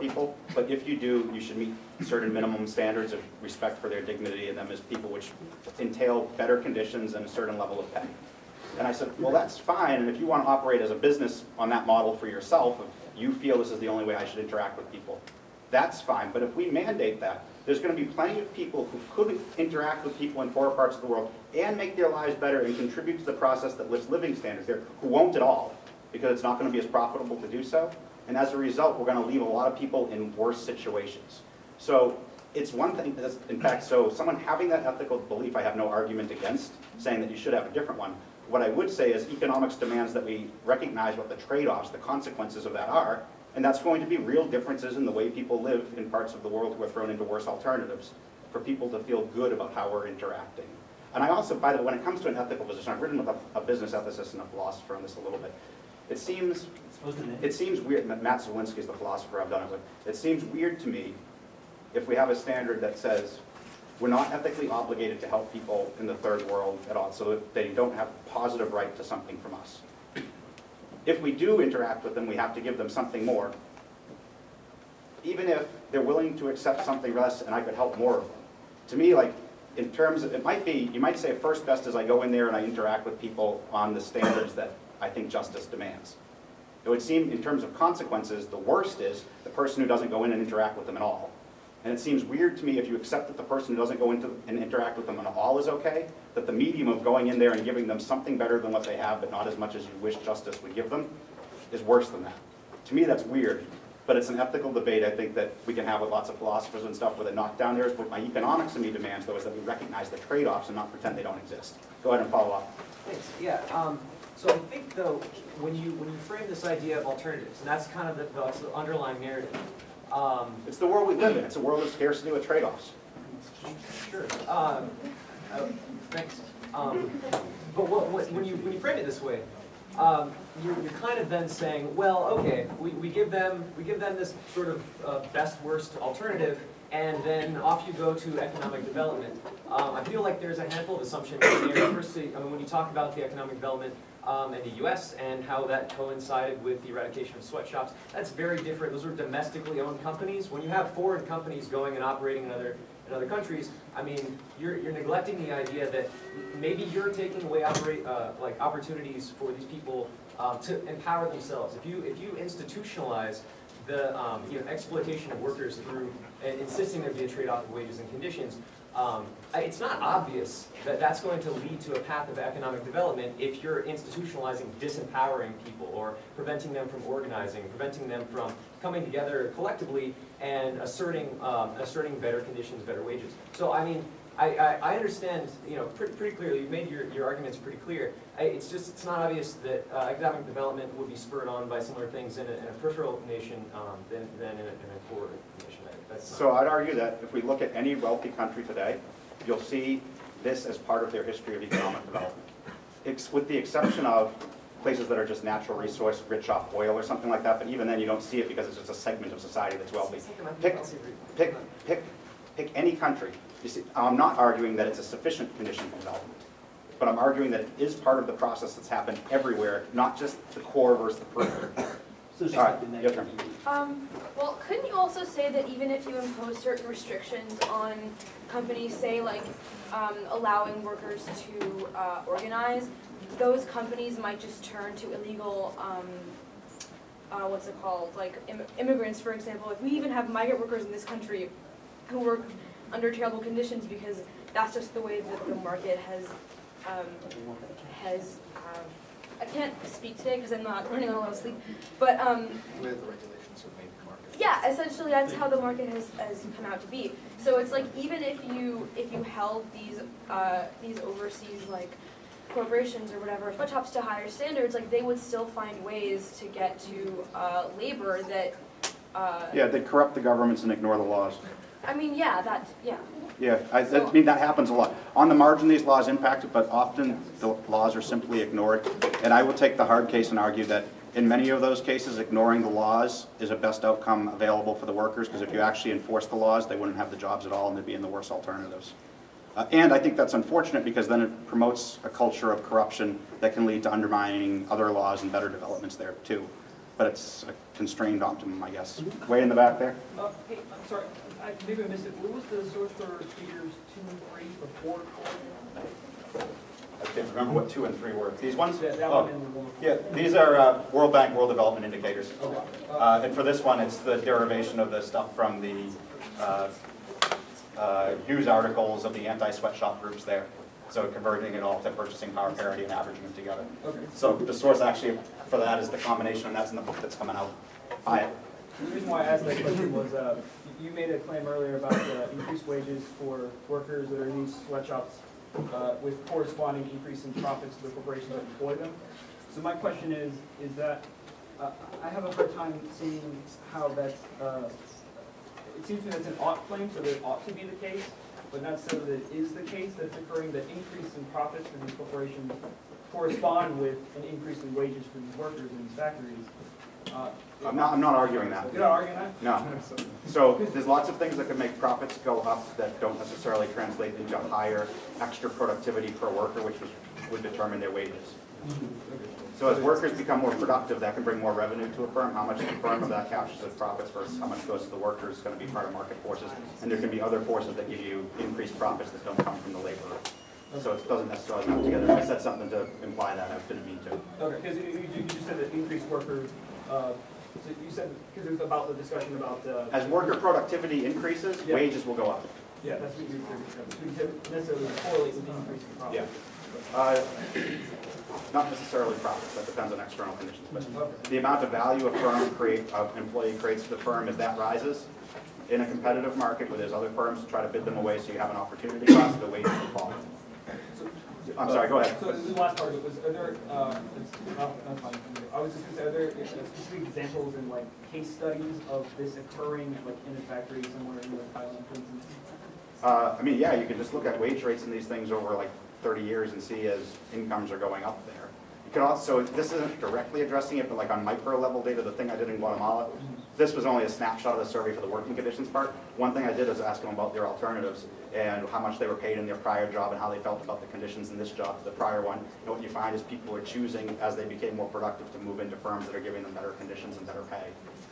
people, but if you do, you should meet certain minimum standards of respect for their dignity and them as people, which entail better conditions and a certain level of pay. And I said, well, that's fine, and if you want to operate as a business on that model for yourself, you feel this is the only way I should interact with people, that's fine. But if we mandate that, there's going to be plenty of people who could interact with people in poorer parts of the world and make their lives better and contribute to the process that lifts living standards there, who won't at all, because it's not going to be as profitable to do so. And as a result, we're going to leave a lot of people in worse situations. So it's one thing, that's- in fact, so someone having that ethical belief, I have no argument against saying that you should have a different one. What I would say is economics demands that we recognize what the trade-offs, the consequences of that are, and that's going to be real differences in the way people live in parts of the world who are thrown into worse alternatives, for people to feel good about how we're interacting. And I also, by the way, when it comes to an ethical position, I've written with a, a business ethicist and a philosopher on this a little bit. It seems, it seems weird, Matt Zwolinski is the philosopher I've done it with. It seems weird to me if we have a standard that says we're not ethically obligated to help people in the third world at all, so that they don't have a positive right to something from us. If we do interact with them, we have to give them something more, even if they're willing to accept something less and I could help more of them. To me, like, in terms of, it might be, you might say first best is I go in there and I interact with people on the standards that I think justice demands. It would seem, in terms of consequences, the worst is the person who doesn't go in and interact with them at all. And it seems weird to me if you accept that the person who doesn't go into and interact with them at all is okay, that the medium of going in there and giving them something better than what they have, but not as much as you wish justice would give them, is worse than that. To me, that's weird, but it's an ethical debate I think that we can have with lots of philosophers and stuff where the knockdown there is, but my economics in me demands though is that we recognize the trade-offs and not pretend they don't exist. Go ahead and follow up. Thanks, yeah, um, so I think though, when you, when you frame this idea of alternatives, and that's kind of the, that's the underlying narrative, um, It's the world we live in, it's a world of scarcity with trade-offs. Sure. Um, uh, Thanks. Um, But what, what- when you, when you frame it this way, um, you're, you're kind of then saying, well, okay, we, we give them, we give them this sort of uh, best worst alternative, and then off you go to economic development. Um, I feel like there's a handful of assumptions in. Firstly, I mean, when you talk about the economic development um, in the US and how that coincided with the eradication of sweatshops, that's very different. Those were domestically owned companies. When you have foreign companies going and operating in other, in other countries, I mean, you're, you're neglecting the idea that maybe you're taking away operate, uh, like opportunities for these people um, to empower themselves. If you, if you institutionalize the um, you know, exploitation of workers through uh, insisting there be a trade-off of wages and conditions, um, it's not obvious that that's going to lead to a path of economic development if you're institutionalizing disempowering people or preventing them from organizing, preventing them from coming together collectively and asserting, um, asserting better conditions, better wages. So I mean, I, I, I understand, you know, pretty, pretty clearly, you've made your, your arguments pretty clear. I, it's just, it's not obvious that uh, economic development would be spurred on by similar things in a, in a peripheral nation um, than, than in a, in a core nation. That's So I'd argue that if we look at any wealthy country today, you'll see this as part of their history of economic development. Ex- With the exception of places that are just natural resource, rich off oil or something like that, but even then you don't see it because it's just a segment of society that's wealthy. Let's take economic Pick, pick, pick, pick any country. You see, I'm not arguing that it's a sufficient condition for development, but I'm arguing that it is part of the process that's happened everywhere, not just the core versus the periphery. So it's All just right, like the your negative. Um, well, couldn't you also say that even if you impose certain restrictions on companies, say like um, allowing workers to uh, organize, those companies might just turn to illegal, um, uh, what's it called, like Im- immigrants, for example. If we even have migrant workers in this country who work under terrible conditions because that's just the way that the market has, um, has, um, I can't speak today because I'm not running on a lot of sleep, but um, The that the regulations have made the market. yeah, essentially that's how the market has, has come out to be. So it's like even if you if you held these uh, these overseas like corporations or whatever sweatshops to higher standards, like they would still find ways to get to uh, labor that. Uh, Yeah, they corrupt the governments and ignore the laws. I mean, yeah, that yeah. Yeah, I, I mean, that happens a lot. On the margin, these laws impact it, but often the laws are simply ignored. And I will take the hard case and argue that in many of those cases, ignoring the laws is a best outcome available for the workers, because if you actually enforce the laws, they wouldn't have the jobs at all, and they'd be in the worst alternatives. Uh, and I think that's unfortunate, because then it promotes a culture of corruption that can lead to undermining other laws and better developments there, too. But it's a constrained optimum, I guess. Way in the back there? Uh, hey, I'm sorry, I maybe I missed it, what was the source for figures two and three before? I can't remember what two and three were. These ones? That Oh, one the. Yeah, these are uh, World Bank World Development Indicators. Okay. Uh, And for this one, it's the derivation of the stuff from the uh, uh, news articles of the anti-sweatshop groups there. So converting it all to purchasing power parity and averaging them together. Okay. So the source actually for that is the combination, and that's in the book that's coming out. It. The reason why I asked that question was, uh, you made a claim earlier about uh, increased wages for workers that are in these sweatshops uh, with corresponding increase in profits to the corporations that employ them. So my question is, is that, uh, I have a hard time seeing how that's, uh, it seems to me that's an ought claim, so that it ought to be the case, but not so that it is the case that's occurring, that increase in profits for these corporations correspond with an increase in wages for these workers in these factories. Uh, I'm not, I'm not arguing that. You're not arguing that? No. So there's lots of things that can make profits go up that don't necessarily translate into higher extra productivity per worker, which would determine their wages. So as workers become more productive, that can bring more revenue to a firm. How much the firm of that captures as profits versus how much goes to the workers is going to be part of market forces. And there can be other forces that give you increased profits that don't come from the laborer. So it doesn't necessarily come together. I said something to imply that, I didn't mean to. Okay, because you, you just said that increased worker, uh, so you said, because it was about the discussion about, uh, As worker productivity increases, Yeah. wages will go up. yeah, that's what you, you said necessarily correlate with the increase in profit. Yeah. Uh, Not necessarily profits, that depends on external conditions, but the amount of value a firm create, an employee creates for the firm, as that rises, in a competitive market where there's other firms to try to bid them away so you have an opportunity cost, the wages will fall. I'm sorry, go ahead. So the last part was, are there, uh, it's, that's fine. I was just gonna say, are there uh, specific examples and like case studies of this occurring like in a factory somewhere in North Thailand, for instance? Uh, I mean, yeah, you can just look at wage rates in these things over like 30 years and see as incomes are going up there. You could also, this isn't directly addressing it, but like on micro level data, the thing I did in Guatemala, this was only a snapshot of the survey for the working conditions part. One thing I did was ask them about their alternatives and how much they were paid in their prior job and how they felt about the conditions in this job the prior one. And what you find is people are choosing, as they became more productive, to move into firms that are giving them better conditions and better pay.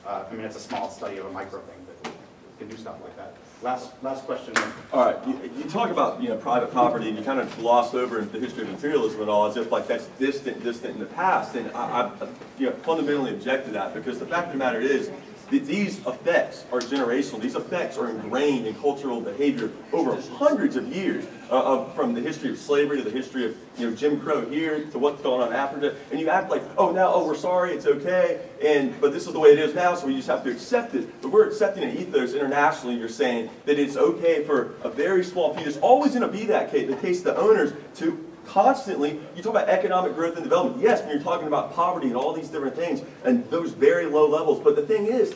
Uh, I mean, it's a small study of a micro thing, but you can do stuff like that. Last, last question. All right, you, you talk about, you know, private property, and you kind of gloss over the history of materialism and all, as if like that's distant, distant in the past, and I, I, you know, fundamentally object to that, because the fact of the matter is, that these effects are generational, these effects are ingrained in cultural behavior over hundreds of years, uh, of, from the history of slavery to the history of, you know, Jim Crow here, to what's going on in Africa, and you act like, oh, now, oh, we're sorry, it's okay, and, but this is the way it is now, so we just have to accept it. But we're accepting an ethos internationally, you're saying that it's okay for a very small few, there's always gonna be that case, the case the owners to constantly, you talk about economic growth and development, yes, when you're talking about poverty and all these different things, and those very low levels, but the thing is,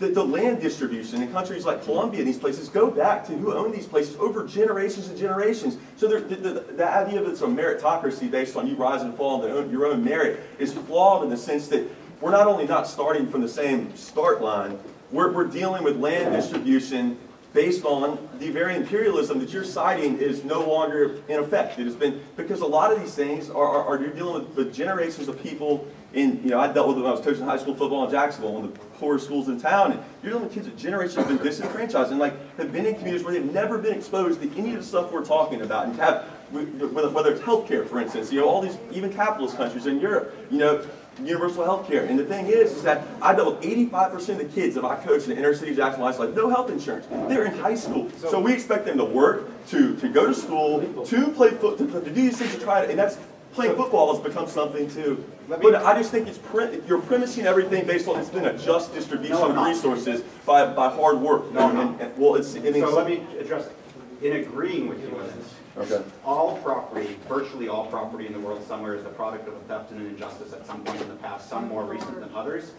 the, the land distribution in countries like Colombia, and these places go back to who owned these places over generations and generations. So the, the, the idea of it's a meritocracy based on you rise and fall on your own merit is flawed in the sense that we're not only not starting from the same start line, we're, we're dealing with land distribution based on the very imperialism that you're citing is no longer in effect. It has been, because a lot of these things are, are, are you're dealing with, with generations of people in, you know, I dealt with it when I was coaching high school football in Jacksonville, one of the poorest schools in town, and you're dealing with kids that generations have been disenfranchised and like have been in communities where they've never been exposed to any of the stuff we're talking about and have, whether it's healthcare, for instance, you know, all these, even capitalist countries in Europe, you know, universal health care. And the thing is, is that I with 85% of the kids that I coach in the inner city High School have no health insurance. They're in high school. So we expect them to work, to, to go to school, to play foot, to, to do these things to try to, and that's, playing football has become something too. Me- But I just think it's, pre- you're premising everything based on it's been a just distribution No, of resources by, by hard work. No. And- and- Well, it's, it So let me address it. In agreeing with you on this, okay. all property, virtually all property in the world somewhere is the product of a theft and an injustice at some point in the past, some more recent than others.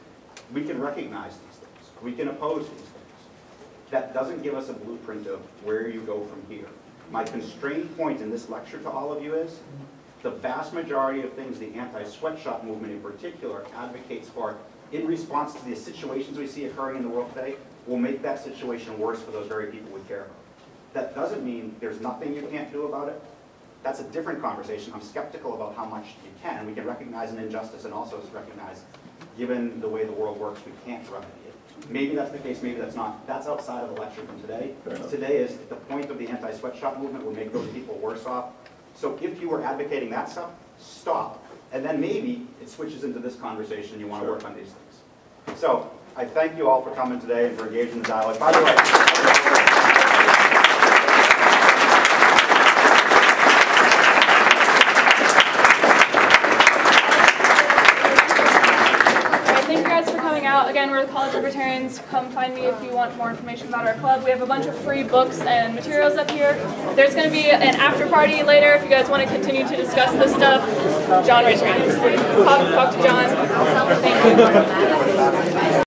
We can recognize these things. We can oppose these things. That doesn't give us a blueprint of where you go from here. My constrained point in this lecture to all of you is, the vast majority of things the anti-sweatshop movement in particular advocates for in response to the situations we see occurring in the world today will make that situation worse for those very people we care about. That doesn't mean there's nothing you can't do about it. that's a different conversation. I'm skeptical about how much you can. We can recognize an injustice and also recognize, given the way the world works, we can't remedy it. Maybe that's the case, maybe that's not. That's outside of the lecture from today. Today is the point of the anti-sweatshop movement will make those people worse off. So if you were advocating that stuff, stop. And then maybe it switches into this conversation, and you want to work on these things. So I thank you all for coming today and for engaging in the dialogue. By the way, Again, we're the College Libertarians. Come find me if you want more information about our club. We have a bunch of free books and materials up here. There's going to be an after party later if you guys want to continue to discuss this stuff. John, raise your hand. Talk, talk to John. Thank you.